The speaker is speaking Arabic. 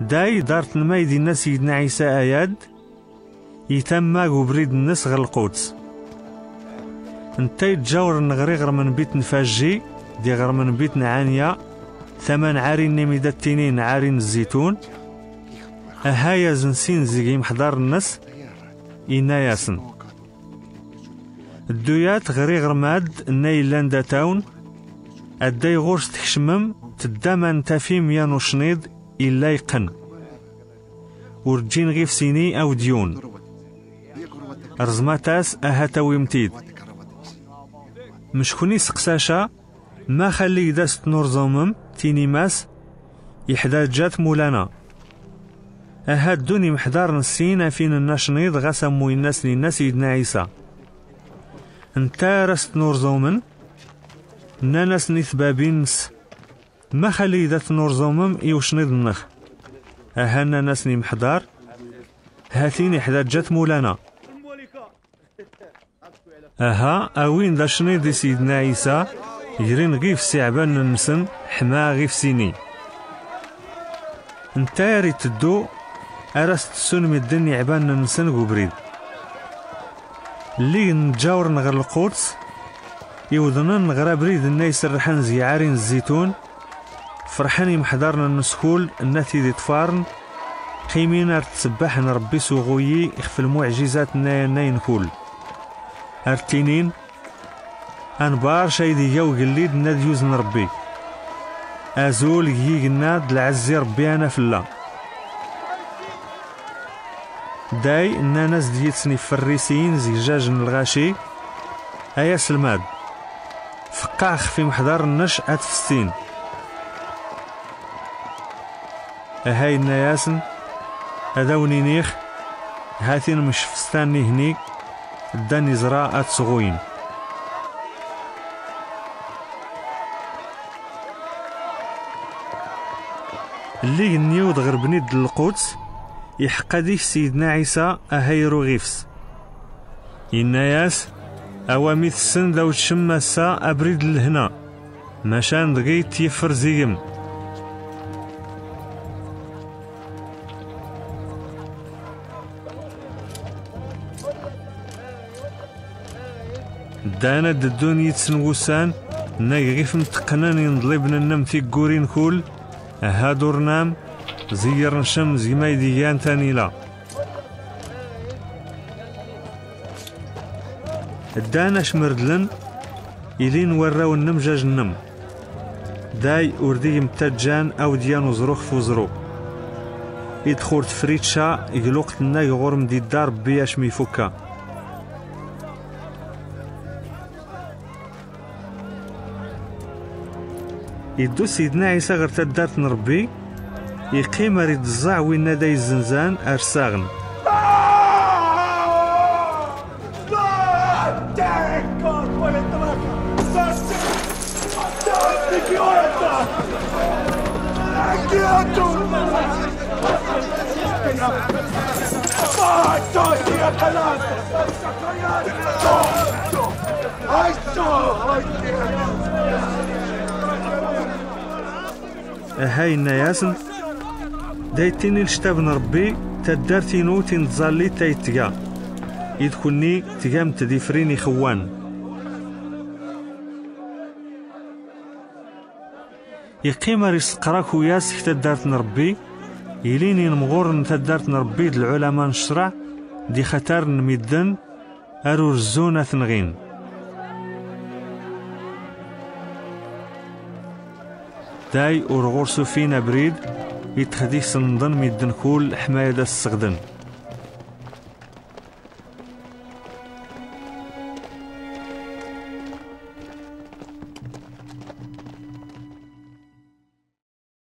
داي دارت الماي دينا سيدنا عيسى آياد يتم وبريد الناس غير القدس. انت يتجاور النغري غير من بيت نفاجي دي غير من بيت نعانيا ثمان عارين نميدة التنين عارين الزيتون. أهايا زنسين زيغي محضار الناس إنا ياسن. الدويات غري غرماد الناي لاندا تاون. أداي غورس تكشمم تدامان تافي ميانو شنيد إلا يقن ورجين غيف سيني أو ديون. رزماتاس أها تاوي متيد مشكوني سقساشا ما خلي داست نور زومم تيني ماس يحدا جات مولانا. أها دوني محضار نسينا فين الناشنيض غسمو الناس للناس سيدنا عيسى. انتا رست نور زومن ناناس نثبابينس ما خلي نور زومم يوشنيض النخ أها ناناس محضار؟ هاتيني حدا جات مولانا. أها أوين دا شنيض سيدنا عيسى؟ يرين غيف سعبان ننسن حما غيف سيني. انتا تدو أراست تسون مدن يعبان ننسن وبريد اللي نتجاور نغر القدس يوضنن نغرا بريد الناس الرحان زيعارين الزيتون. فرحاني محضرنا النسكول الناتي دي تفارن قيمين تسبح نربي سوغويي يخف المعجزات ناين كول أرتينين انبار شاي دي جو قليد ناد يوز نربي أزول يجي ناد العزي ربي أنا فلا. داي الناس ديتسني فريسين زجاج الغاشي. أيا سلماد. فقاخ في محضر النش أتفستين. هاي النياسن هذا ونينيخ هاتين مش فستاني هنيك داني زراعة صغوين اللي نيود غير بنيد القدس ديك سيدنا عيسى أهيرو غيفس يناياس أواميث السن ذو الشماسة أبريد لهنا. مشان دقيت يفر دانا ددون يتسنوسان ناقيف متقنان ينضلبنا النم في قورين كول هادور نام زير نشم زي ما يديان تاني لا. دانا شمردلن إلين وراو النمجاج النم داي وردي متجان أو ديان وزروخ فوزرو. يدخل تفريتشا يقلوقت لنا يغورم دي الدار بياش ميفوكا. يدو سيدنا عيسى غير تدارت نربي يقيم ريد الزع وين نادى الزنزان أرساغن. هاي الناس دايتيني لشتاب ربي تدارتينو تنتظالي تايتقا يدخلني تقام تديفريني خوان. يقيم ريسقراك وياس تدارت ربي. يليني نمغور تدارت ربي العلماء نشرع. دي خطر نميدن أرور الزونة ثنغين داي ورغور سوفينا بريد يتخدي سنضن ميدن كول حماية السغدن